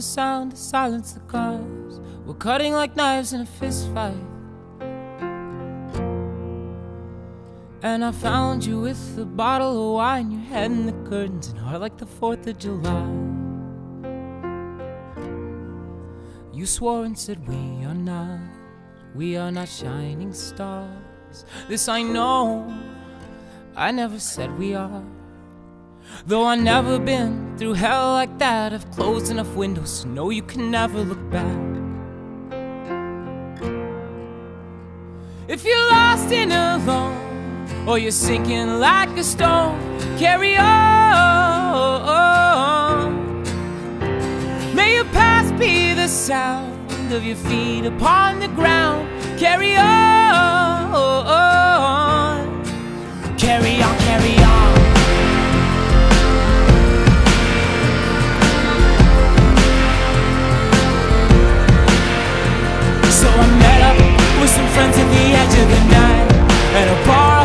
the sound of silence. The cars We're cutting like knives in a fist fight. And I found you with a bottle of wine, your head in the curtains, and heart like the 4th of July. You swore and said, We are not, we are not shining stars. This I know, I never said we are. Though I've never been through hell like that, I've closed enough windows to know you can never look back. If you're lost and alone, or you're sinking like a stone, carry on. May your past be the sound of your feet upon the ground. Carry on, carry on, carry on. So I met up with some friends at the edge of the night at a bar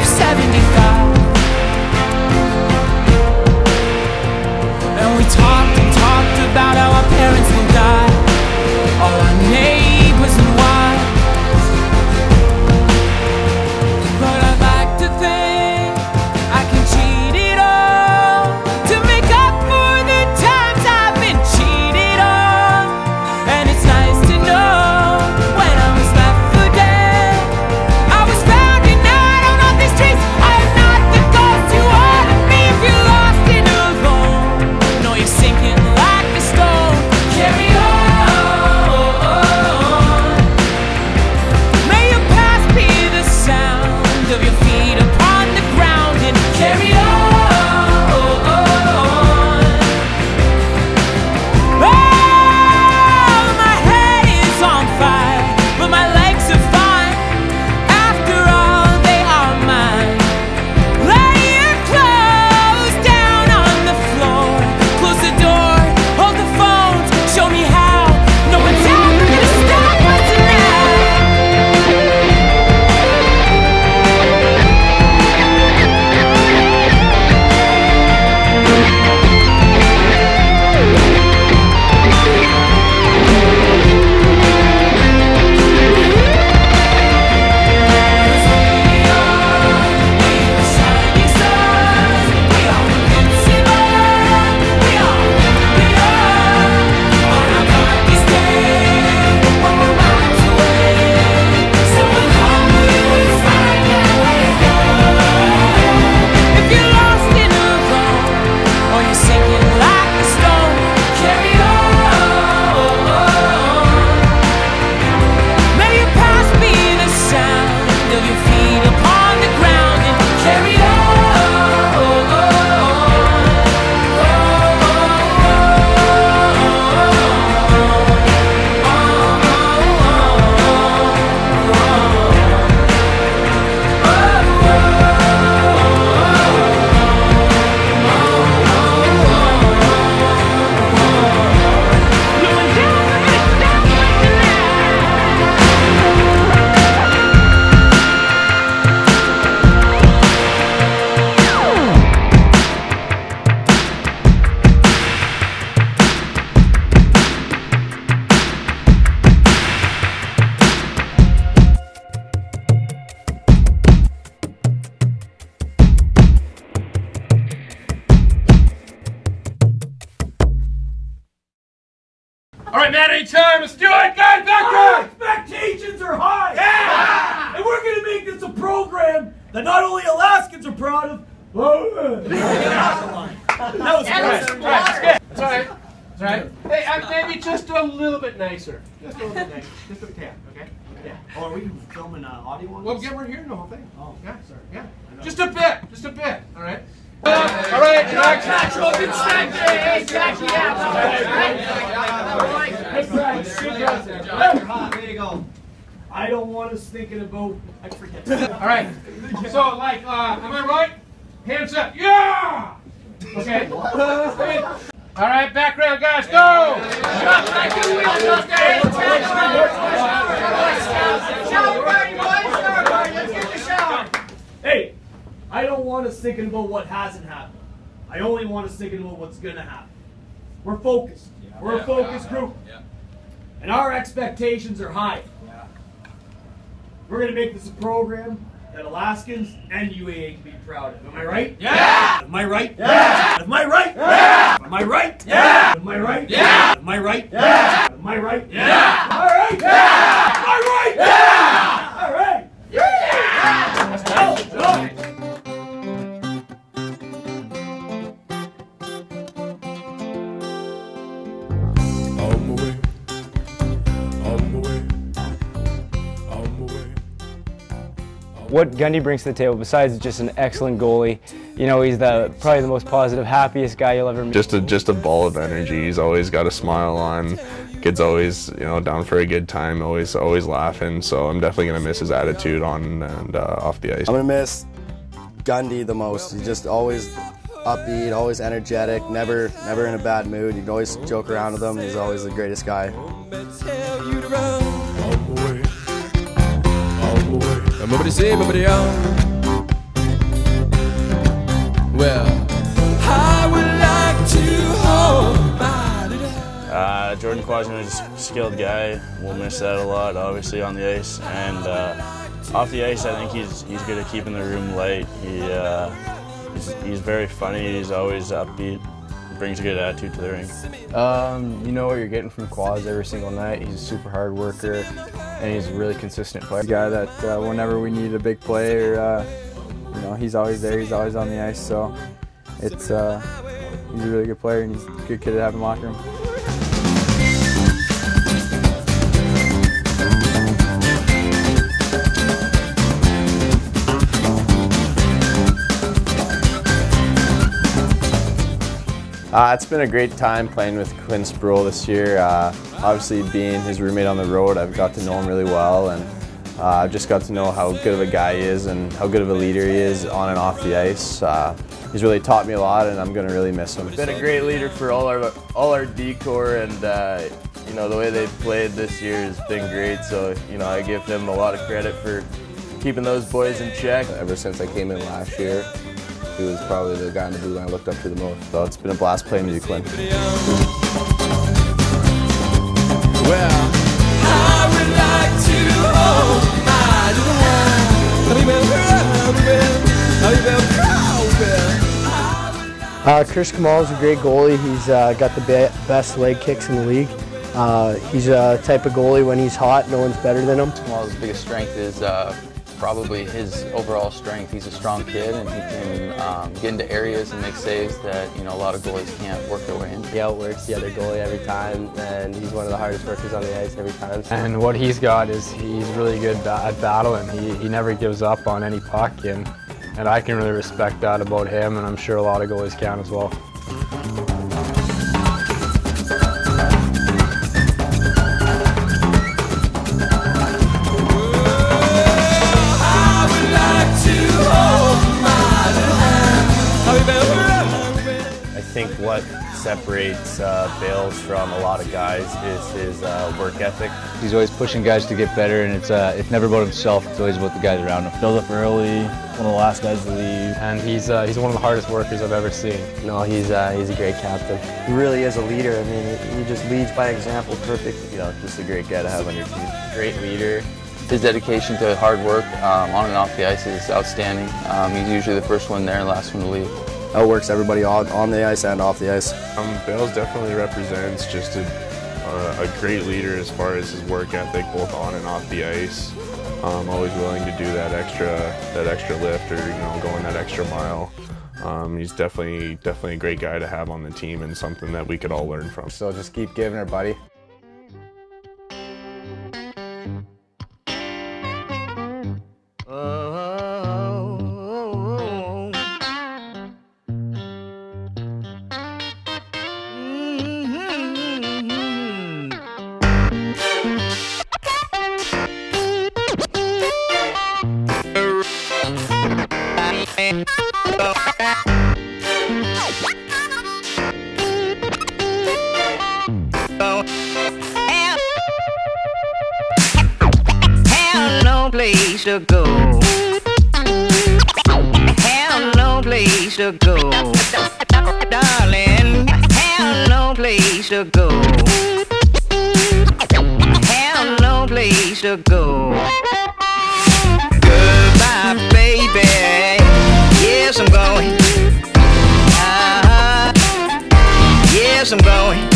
Just a little bit nicer. Just a tad, okay? Yeah. Oh, are we filming uh, audio one. Well, this? yeah, we're hearing the whole thing. Oh, Yeah, sorry. yeah. Just a bit. Just a bit. All right. all right. Next. I don't want us thinking about. I forget. All right. So, like, uh, am I right? Hands up. Yeah. Okay. All right, background guys, go. Hey, I don't want us thinking about what hasn't happened. I only want us thinking about what's gonna happen. We're focused. We're a focused group. And our expectations are high. We're gonna make this a program that Alaskans and UAA can be proud of. Am I right? Yeah! Am I right? Yeah! Am I right? Yeah! Am I right? Yeah! Am I right? Yeah! Am I right? Yeah! Am I right? Yeah! Am I right? Yeah! Am I right? Yeah! What Gundy brings to the table, besides just an excellent goalie, you know, he's the probably the most positive, happiest guy you'll ever meet. just a just a ball of energy. He's always got a smile on. Kid's always you know down for a good time. Always always laughing. So I'm definitely gonna miss his attitude on and uh, off the ice. I'm gonna miss Gundy the most. He's just always upbeat, always energetic, never never in a bad mood. You can always joke around with him. He's always the greatest guy. My way. Everybody say, everybody out. Well, I would like to hold my Uh, Jordan Quasman is a skilled guy. We'll miss that a lot, obviously, on the ice. And uh, off the ice, I think he's he's good at keeping the room light. He uh, he's, he's very funny. He's always upbeat. Brings a good attitude to the ring. Um, you know what you're getting from Quaz every single night. He's a super hard worker, and he's a really consistent player. A guy that uh, whenever we need a big play or uh, you know he's always there he's always on the ice so it's uh, he's a really good player and he's a good kid to have in the locker room Uh, it's been a great time playing with Quinn Sproule this year. Uh, obviously, being his roommate on the road, I've got to know him really well, and uh, I've just got to know how good of a guy he is and how good of a leader he is on and off the ice. Uh, he's really taught me a lot, and I'm going to really miss him. He's been a great leader for all our all our D-corps, and uh, you know the way they've played this year has been great. So you know I give him a lot of credit for keeping those boys in check. Ever since I came in last year, he was probably the guy in the blue line I looked up to the most. So it's been a blast playing with you, Quinn. Well, I would like to hold my little hand. Happy birthday, happy birthday, happy birthday. Uh, Chris Kamal is a great goalie. He's uh, got the be- best leg kicks in the league. Uh, he's a type of goalie when he's hot, no one's better than him. Kamal's biggest strength is uh, probably his overall strength. He's a strong kid and he can um, get into areas and make saves that you know a lot of goalies can't work their way into. He outworks the other goalie every time, and he's one of the hardest workers on the ice every time. and what he's got is he's really good at battling he, he never gives up on any puck and and I can really respect that about him and I'm sure a lot of goalies can as well separates uh, Bales from a lot of guys is his uh, work ethic. He's always pushing guys to get better, and it's uh, it's never about himself. It's always about the guys around him. Build up early, one of the last guys to leave. and he's uh, he's one of the hardest workers I've ever seen No, he's uh, he's a great captain. He really is a leader. I mean, he just leads by example perfect. You know, just a great guy to have on your team. Great leader. His dedication to hard work um, on and off the ice is outstanding. Um, he's usually the first one there, last one to leave. Outworks everybody on, on the ice and off the ice. Um, Bales definitely represents just a, a, a great leader as far as his work ethic, both on and off the ice. Um, always willing to do that extra that extra lift or you know going that extra mile. Um, he's definitely definitely a great guy to have on the team and something that we could all learn from. So just keep giving her, buddy. to go. Have no place to go. Darling, have no place to go. Have no place to go. Goodbye, baby. Yes, I'm going. Uh-huh. Yes, I'm going.